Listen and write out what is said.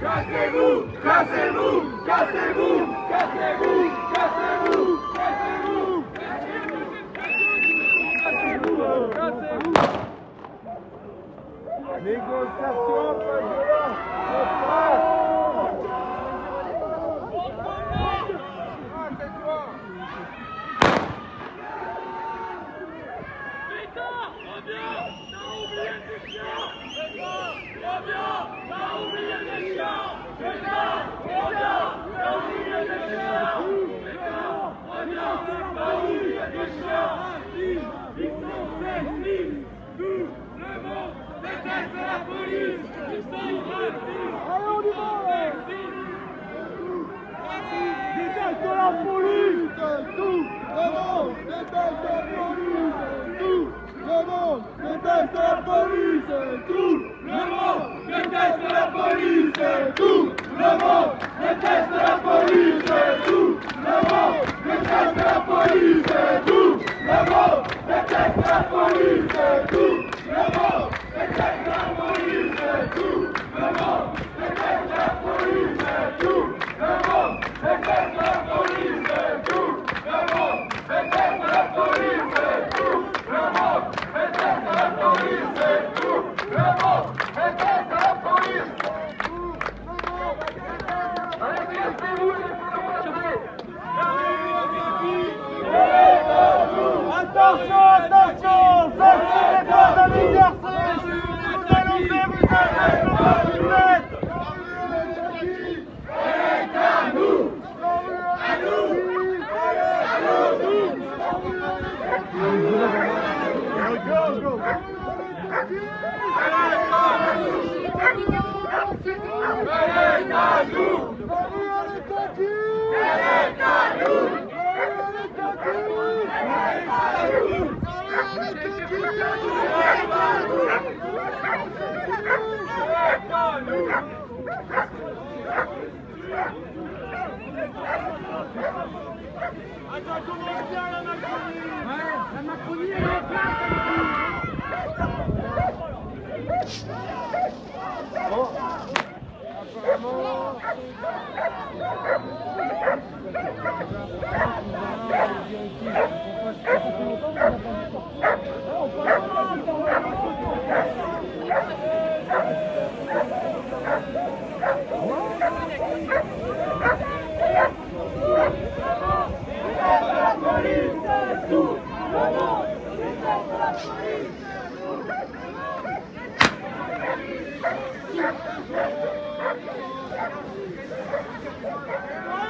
Cassez-vous, cassez-vous, cassez-vous, cassez-vous, cassez-vous, cassez-vous, cassez-vous, cassez-vous. Négociation, Reviens T'as oublié Christian Reviens T'as oublié déteste la police, tout le monde déteste la police, tout Vamos! Nasıl, nasıl, nasıl kazanacaksın? Thank you.